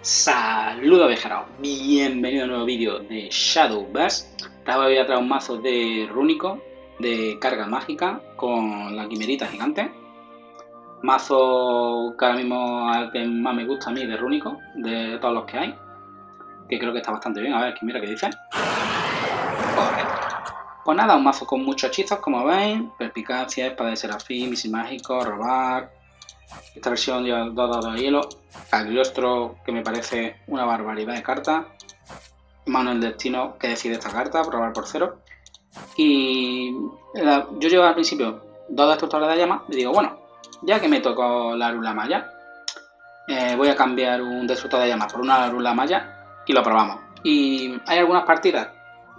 Saludos viajeros, bienvenido a un nuevo vídeo de Shadowverse. Esta vez voy a traer un mazo de rúnico de carga mágica con la quimerita gigante. Mazo que ahora mismo al que más me gusta a mí de rúnico, de todos los que hay. Que creo que está bastante bien, a ver, quimera que dice. Correcto. Pues nada, un mazo con muchos hechizos, como veis. Perspicacia, espada de serafín, misil mágico, robar, esta versión lleva dos dados de hielo. Cagliostro, que me parece una barbaridad de carta. Mano del destino, que decide esta carta, probar por cero. Y yo llevo al principio dos destructores de llama y digo, bueno, ya que me tocó la Lula Maya, eh, voy a cambiar un destructor de llama por una Lula Maya y lo probamos. Y hay algunas partidas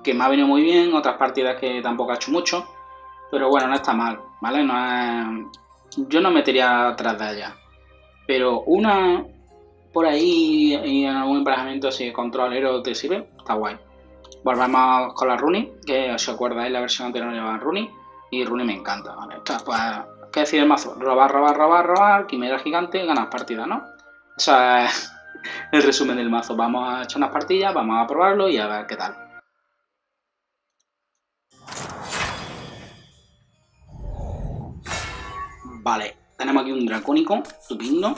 que me ha venido muy bien, otras partidas que tampoco ha hecho mucho, pero bueno, no está mal, ¿vale? No es yo no metería atrás de allá. Pero una por ahí y en algún emparejamiento si controlero te sirve, está guay. Volvemos con la Runi, que os acordáis la versión anterior llevaba Runi, y Runi me encanta, ¿vale? pues, ¿qué decir el mazo? Robar, robar, robar, robar, quimera gigante, ganas partida, ¿no? O sea, el resumen del mazo. Vamos a echar unas partidas, vamos a probarlo y a ver qué tal. Vale, tenemos aquí un dracónico, estupendo.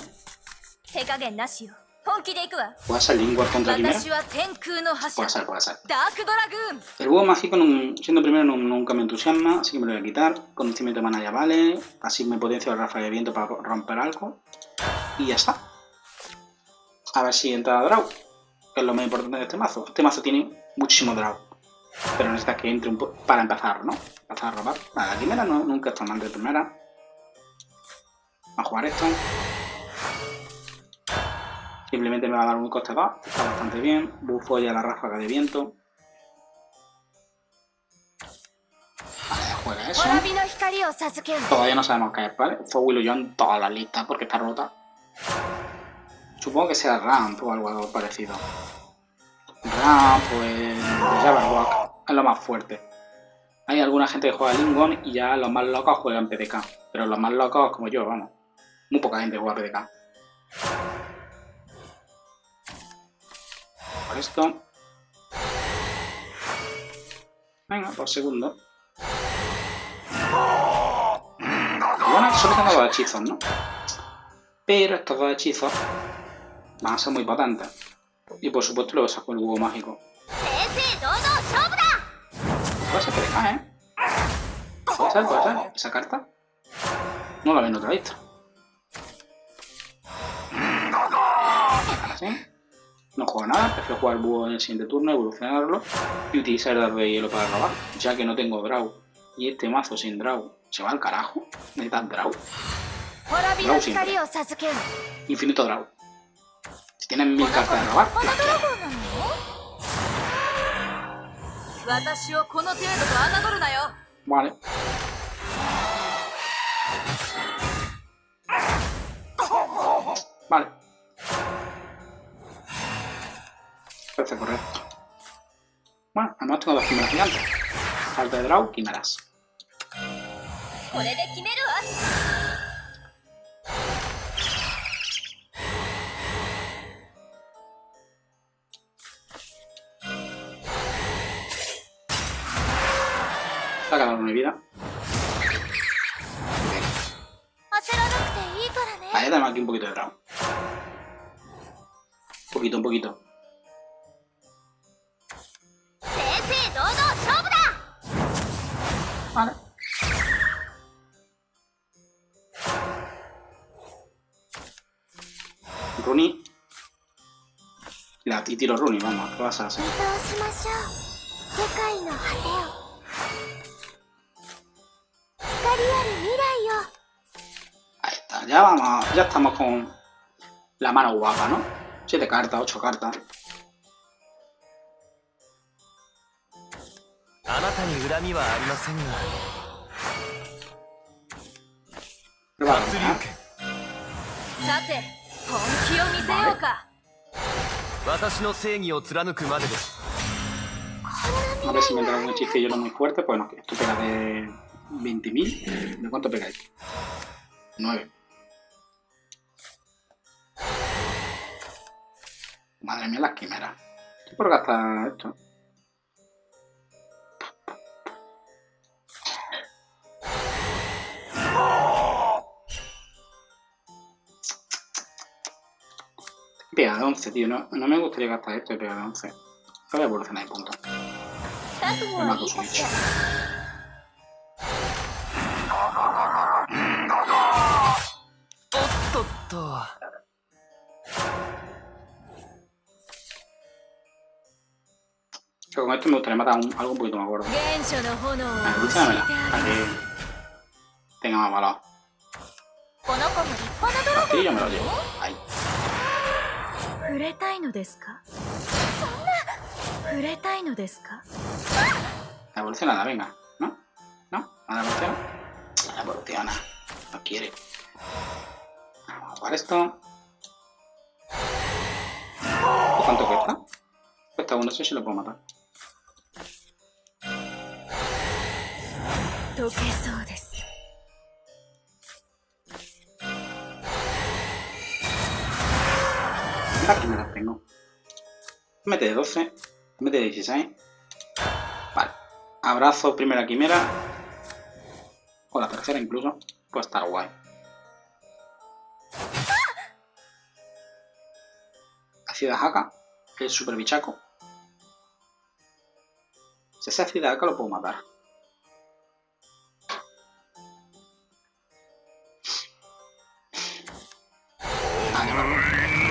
¿Puede ser Lingua contra Quimera? Puede ser, puede ser. El búho mágico, siendo primero, nunca me entusiasma, así que me lo voy a quitar. Conocimiento de mana ya vale. Así me potencio el ráfaga de viento para romper algo. Y ya está. A ver si entra Draw, que es lo más importante de este mazo. Este mazo tiene muchísimo Draw. Pero necesita que entre un poco para empezar, ¿no? Empezar a robar. la quimera no, nunca está mal de primera a jugar esto. Simplemente me va a dar un coste 2, está bastante bien. Bufo ya la ráfaga de viento. Vale, juega eso. Todavía no sabemos qué es, ¿vale? Fue yo en todas las listas porque está rota. Supongo que sea Ramp o algo parecido. Ramp, pues. Jabberwock. Es lo más fuerte. Hay alguna gente que juega Lingon y ya los más locos juegan PDK. Pero los más locos como yo, vamos. Muy poca gente juega PDK. Por esto. Venga, por segundo. Bueno, solo tengo dos hechizos, ¿no? Pero estos dos hechizos van a ser muy potentes. Y por supuesto luego saco el huevo mágico. Puede ser PDK, ¿eh? Puede ser, puede ser. Esa carta no la ven otra vista. No juego nada, prefiero jugar búho en el siguiente turno, evolucionarlo y utilizar el de hielo para robar, ya que no tengo draw. Y este mazo sin draw se va al carajo. Necesitas draw. Draw siempre. Infinito draw. Si tienes mil cartas de robar, Vale. Vale. Parece correcto. Bueno, además tengo dos quimeras gigantes. Falta de draw, quimeras. Saca la una vida. Ahí tenemos aquí un poquito de draw. Un poquito, un poquito. Vale. Runi. La tiro Runi, vamos, ¿qué vas a hacer? Ahí está, ya vamos, ya estamos con la mano guapa, ¿no? Siete cartas, ocho cartas. あなたに恨みはありませんが活流剣さて本気を見せようか私の正義を貫くまでです A ver si me entra un hechicillo no muy fuerte, pues no, esto pega de 20.000. ¿De cuánto pegáis? 9. Madre mía, las quimeras. ¿Qué por gastar esto? pega de 11, tío. No, no me gustaría gastar esto de pega de 11. Voy a evolucionar y punto. Me mato su. Pero con esto me gustaría matar un, algo un poquito más gordo. Me gusta, me Para que tenga más valor. Castillo me lo llevo. Ahí. ン触れたいのですかそんな触れたいのですか La evolucionada, venga. ¿No? ¿No? ¿No la evoluciona? La evoluciona. No quiere. Vamos a jugar esto. ¿Cuánto cuesta? Cuesta uno, no sé si lo puedo matar. 溶 Las me las tengo. Mete de 12. Mete de 16. Vale. Abrazo primera quimera. O la tercera incluso. Puede estar guay. Acida Haka. El super bichaco. Si hace Acida Haka lo puedo matar. No.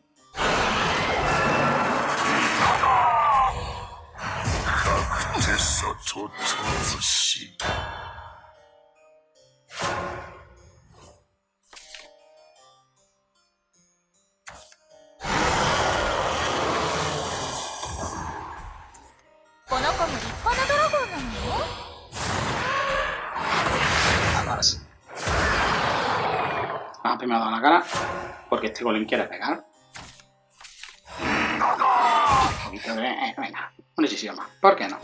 この子も立派なドラゴンなのよ Ahora sí. Vamos primero a dar la cara. Porque este golem quiere pegar. Un poquito de... eh, venga. Un hechicero más. ¿Por qué no?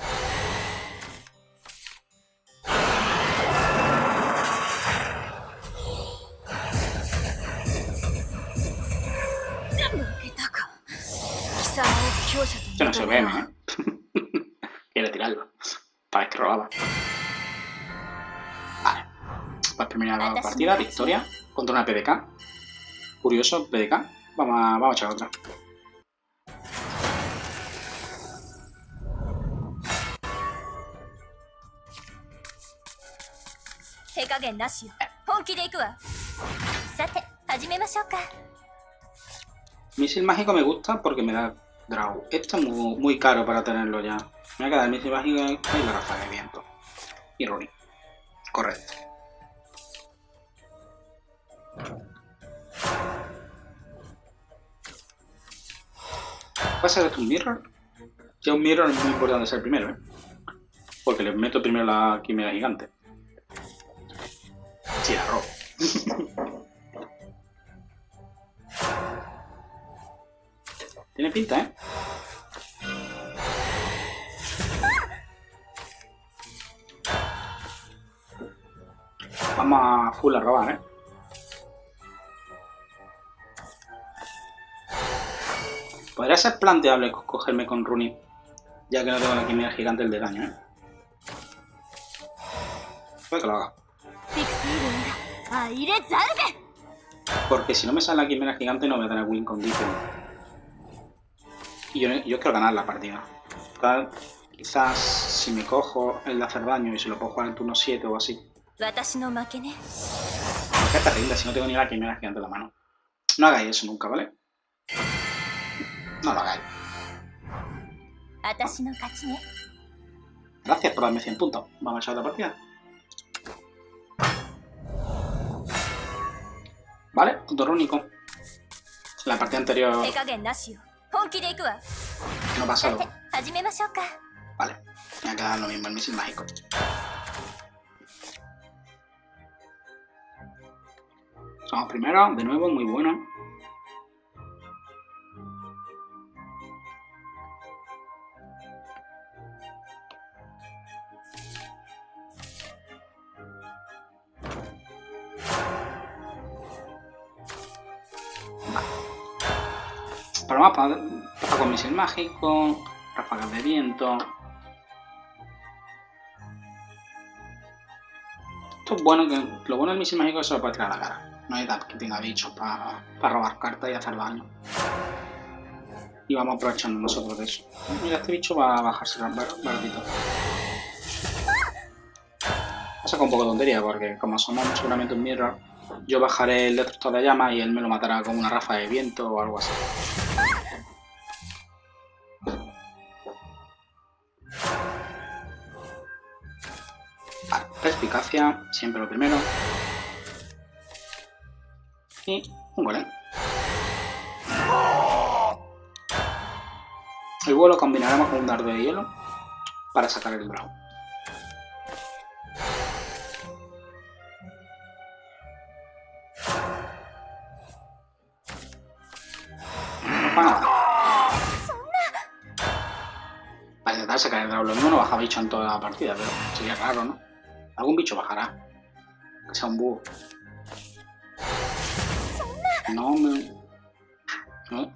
menos, ¿eh? Quiere tirarlo. Para que robaba. Vale. Pues primera partida, victoria. Contra una PDK. Curioso, PDK. Vamos a, vamos a echar otra. Misil mágico me gusta porque me da draw. Esto es muy, caro para tenerlo ya. Me va a quedar el misil mágico y la ráfaga de viento. Y Ronin. Correcto. ¿Va a ser esto un mirror? Ya un mirror es muy importante ser primero, ¿eh? Porque le meto primero la quimera gigante. Sí, la robo. Tiene pinta, ¿eh? Vamos a full a robar, ¿eh? Podría ser planteable co cogerme con Rooney, ya que no tengo la quimera gigante el del daño, ¿eh? Puede que lo haga. Porque si no me sale la quimera gigante no voy a tener win condition. Y yo, quiero ganar la partida. Tal, quizás si me cojo el de hacer daño y se lo puedo jugar en turno 7 o así. Qué terrible, si no tengo ni la quimera gigante en la mano. No hagáis eso nunca, ¿vale? No lo hagáis. Gracias por darme 100 puntos. Vamos a echar otra partida. Vale, punto rúnico. La partida anterior no pasa luego. Vale, me quedar lo mismo el misil mágico. Vamos primero, de nuevo, muy bueno. Para más, para, para con misil mágico, ráfagas de viento. Esto es bueno que lo bueno del misil mágico es que se lo puede tirar a la cara. No hay edad que tenga bichos para robar cartas y hacer daño. Y vamos aprovechando nosotros de eso. Mira, este bicho va a bajarse bar- baratito. Ha sacado un poco de tontería porque como somos seguramente un mirror, yo bajaré el destructor de llamas y él me lo matará con una rafa de viento o algo así. Siempre lo primero. Y un golem. El vuelo lo combinaremos con un dardo de hielo para sacar el draw. No para intentar sacar el draw, lo mismo no baja bicho en toda la partida, pero sería raro, ¿no? algún bicho bajará. Que sea un búho. No, me... No.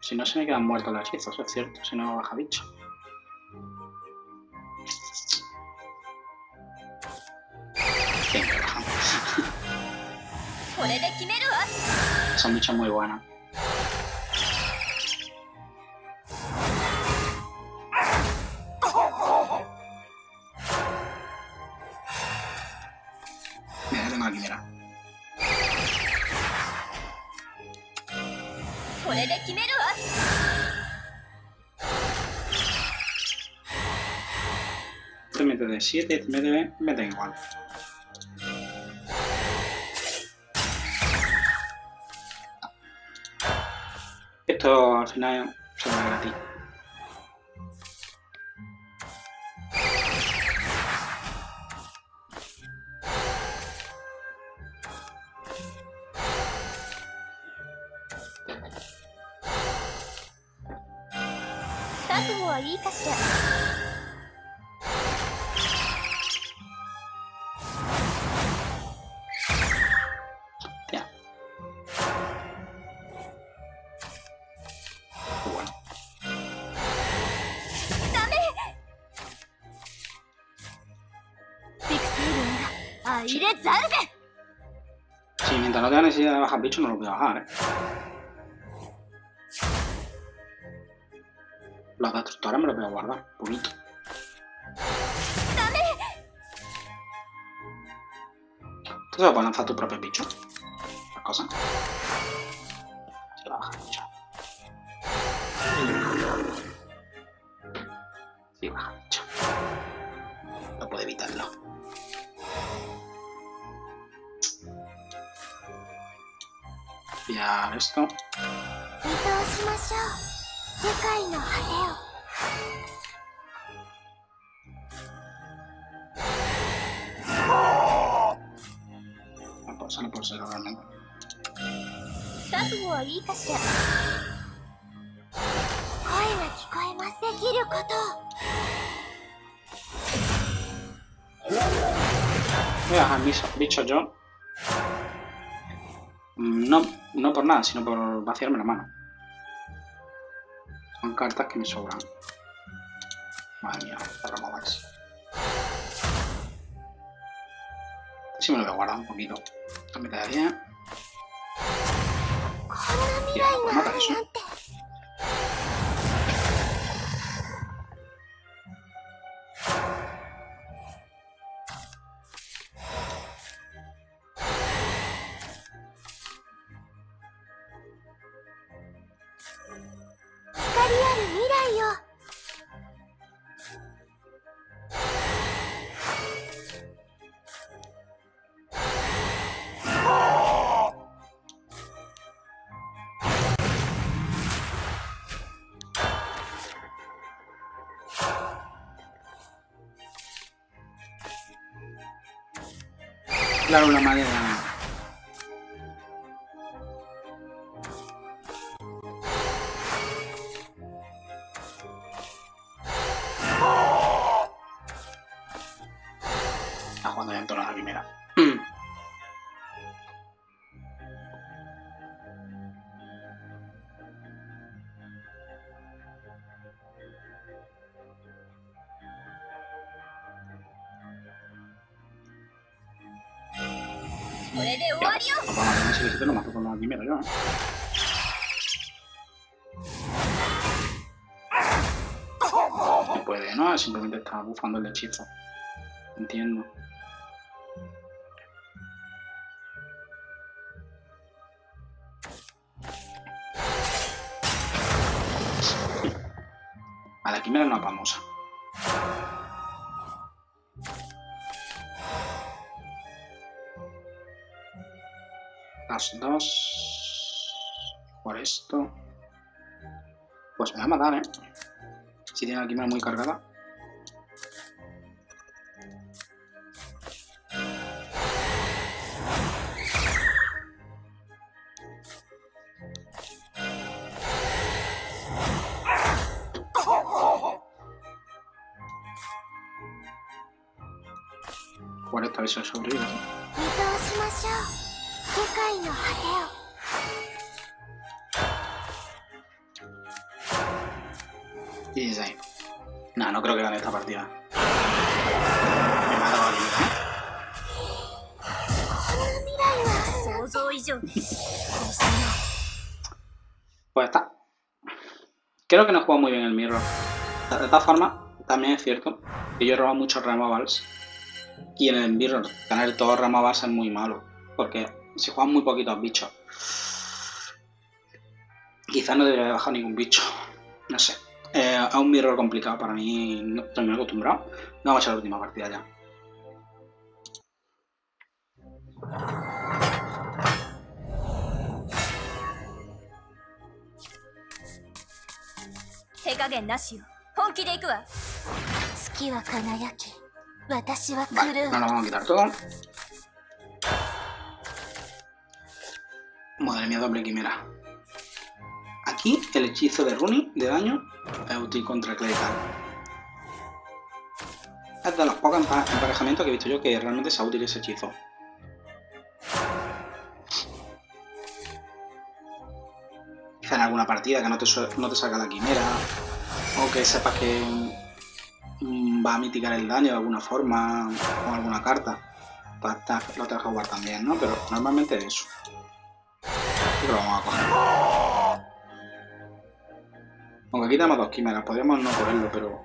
Si no, se me quedan muertos las hechizos, es cierto. Si no, baja bicho. Son bichos muy buenos. 7, este mete de... me da igual. Esto al final se va gratis.「Sí, mientras no tenga necesidad de bajar bicho, no lo voy a bajar, ¿eh? Los destructores me los voy a guardar, bonito. ダメ Tú se lo puedes lanzar tu propio bicho. La cosa. Esto. 見通しましょう世界の果てを No puedo, solo por ser realmente. 覚悟はいいかしら声が聞こえますできること Voy a dejar mis bichos yo. Mm, no, no por nada, sino por vaciarme la mano. Son cartas que me sobran. Madre mía, ramones. Así me lo voy a guardar un poquito. También te daría. Ya, pues mata eso. Claro, la madera. Quimera yo. No puede, ¿no? Simplemente está bufando el hechizo. Entiendo. A la quimera no vamos. Las dos. Pues me va a matar, ¿eh? Si tiene la quimera muy cargada. Por esta vez se sobrevive. No, no creo que gane esta partida. Me he. Pues está. Creo que no juega muy bien el Mirror. De todas formas, también es cierto que yo he robado muchos Removals. Y en el Mirror, tener todos Removals es muy malo. Porque se juegan muy poquitos bichos. Quizás no debería haber bajado ningún bicho. No sé. Eh, a un mirror complicado para mí, no estoy muy acostumbrado. Vamos a la última partida ya. Vale, no lo vamos a quitar todo. Madre mía, doble quimera. Aquí el hechizo de Runi de daño es útil contra Clerical. Es de los pocos empa- emparejamientos que he visto yo que realmente sea útil ese hechizo. Quizá en alguna partida que no te, no te salga la quimera. O que sepas que va a mitigar el daño de alguna forma o alguna carta. Pues ta- lo te deja jugar también, ¿no? Pero normalmente es eso. Que vamos a coger. Aunque aquí tenemos dos quimeras, podríamos no ponerlo, pero...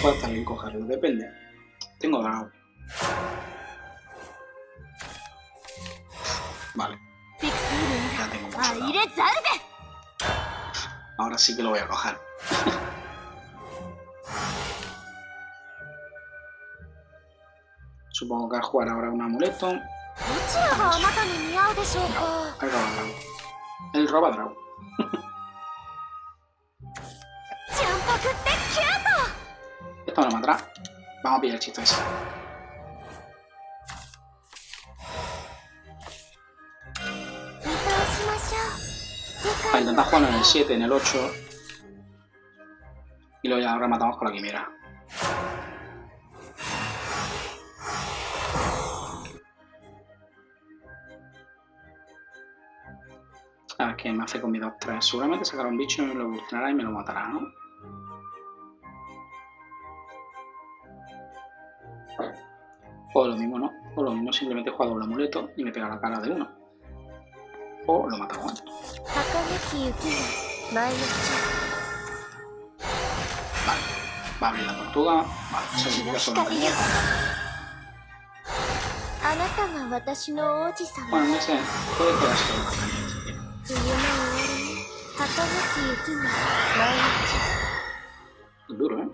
Puede también cogerlo, depende. Tengo ganado. Vale. Ya tengo mucho. Ahora sí que lo voy a coger. Supongo que al jugar ahora un amuleto. No, pero no. El roba draw. Esto no matará. Vamos a pillar el chiste ese. Para intentar jugarlo en el 7, en el 8. Y luego ya ahora matamos con la quimera. que me hace con mis dos. Seguramente sacará un bicho y me lo evolucionará y me lo matará, ¿no? O lo mismo no, o lo mismo simplemente juega doble amuleto y me pega la cara de uno. O lo mata. Vale, va a abrir la tortuga, vale, se dedica solo a Bueno, no sé, puede quedarse Viene Tá todo aqui, aqui. Duro, ¿eh? né?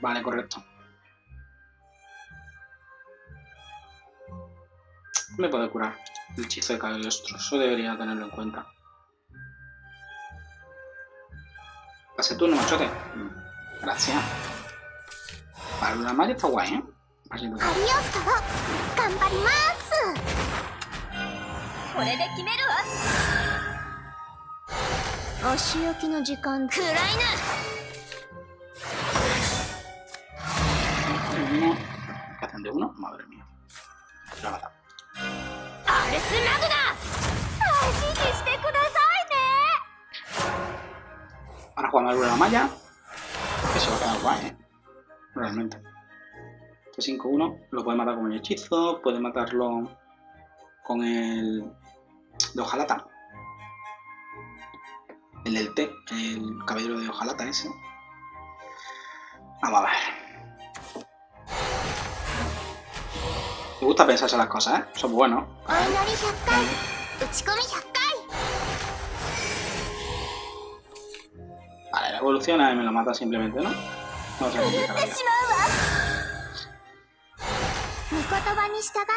Vale, correcto. Me puede curar el hechizo de Cagliostro, eso debería tenerlo en cuenta. Pase tú, no machote. Mm, gracias. Baru nama dia Tawa ya? Masih dulu. Ayo sekarang, gambarimasu. これで決めるわお仕置きの時間くらいなアルスラグだ安心してくださいね Ahora Juan Manuel Amaya, que se va a quedar guay, ¿eh? realmente. Este 5-1 lo puede matar con el hechizo, puede matarlo con el de hojalata. El del té, el caballero de hojalata ese. Vamos a ver. Me gusta pensarse las cosas, ¿eh? Son buenos. Vale, la evoluciona y me lo mata simplemente, ¿no? No se complica la vida. しまうわ御言葉に従っ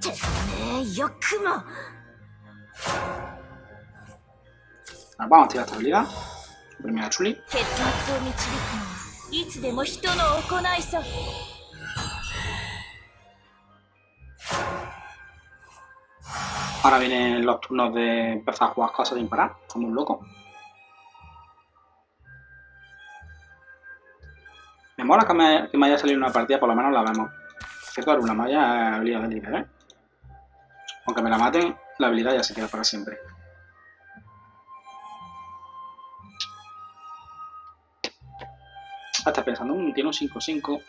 ててめえよくも Ahora vamos a tirar esta habilidad. Primera chuli. 結末を導くのはいつでも人の行いさ Ahora vienen los turnos de empezar a jugar cosas sin parar. Estamos un loco. Mola que me, que haya salido una partida, por lo menos la vemos. Cierto, una malla habilidad del líder, ¿eh? Aunque me la maten, la habilidad ya se queda para siempre. Ah, estás pensando, "Mm, tiene un 5-5.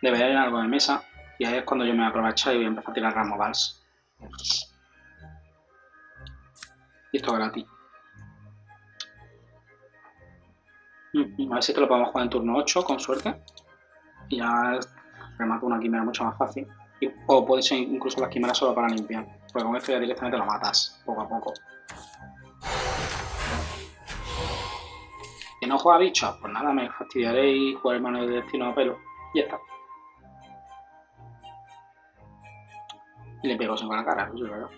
Debería ir algo de mesa. Y ahí es cuando yo me voy a aprovechar y voy a empezar a tirar ramo vals. Y esto es gratis. A ver si esto lo podemos jugar en turno 8, con suerte. Y ya remato una quimera mucho más fácil. O puede ser incluso las quimeras solo para limpiar. Porque con esto ya directamente lo matas, poco a poco. ¿Que no juega bichos? Pues nada, me fastidiaré y jugaré mano de destino a pelo. Y ya está. Y le pego sin la cara, eso es verdad.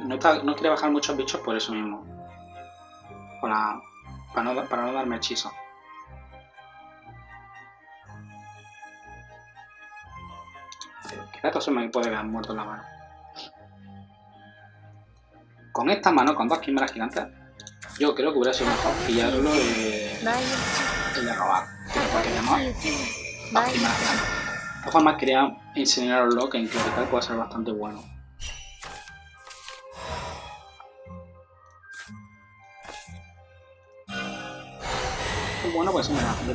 No, está, quiere bajar muchos bichos por eso mismo. Para, no, darme hechizo. Quizás se me puede quedar muerto en la mano. Con esta mano, con dos quimeras gigantes, yo creo que hubiera sido mejor pillarlo y, de robar. Porque llamar dos quimeras gigantes. De todas formas, quería que en critical puede ser bastante bueno. Muy bueno, pues se me da bastante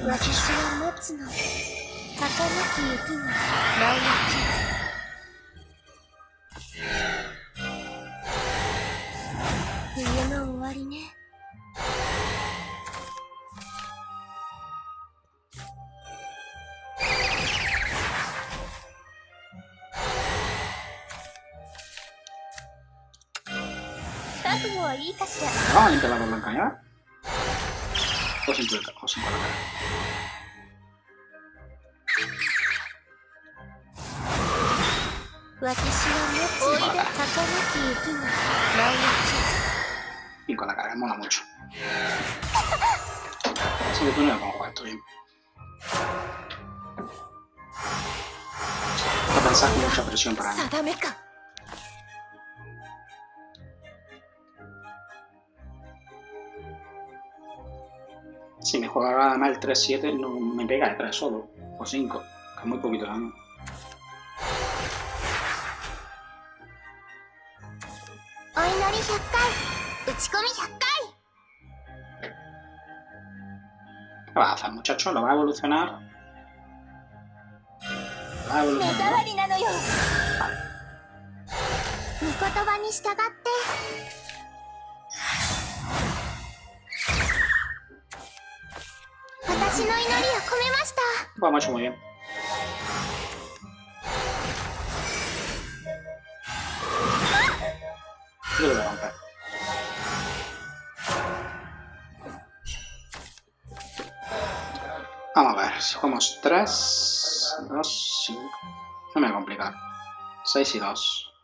quizás mucha presión para mí. Si me jugara además el 3-7, no me pega el 3 solo, o 5, que es muy poquito daño. ¿Qué vas a hacer, muchacho? ¿Lo va a evolucionar? ¿Lo va a 目?障りなのよ御言葉に従って私の祈りを込めました hecho muy bien. Lo voy a romper. si jugamos 3, 2, 5. No me voy a complicar. 6 y 2.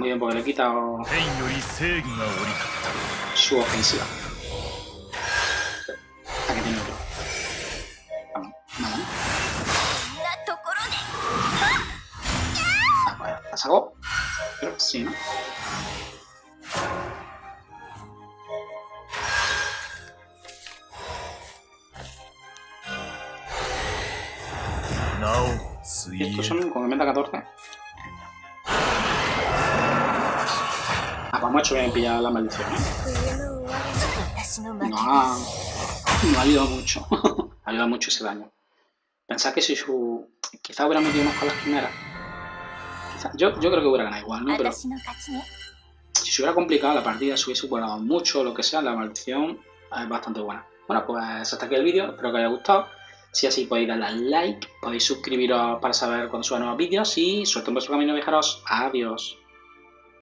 muy bien porque le he quitado 天より正義が降り立っ su ofensiva. Aquí tiene otro. Vamos, vamos. こんなところで Ah, pues, ¿la sacó? Creo que sí, ¿no? Y estos son con meta 14. macho, me he pillado la maldición. No ha, no ha ido mucho. ha ido mucho ese daño. Pensad que si su. Quizá hubiera metido más con las quimeras. Yo, yo creo que hubiera ganado igual, ¿no? Pero. Si se hubiera complicado la partida, si hubiese curado mucho, lo que sea, la maldición es bastante buena. Bueno, pues hasta aquí el vídeo. Espero que os haya gustado. Si así podéis darle al like, podéis suscribiros para saber cuando suba nuevos vídeos y suerte en vuestro camino, viajeros. Adiós.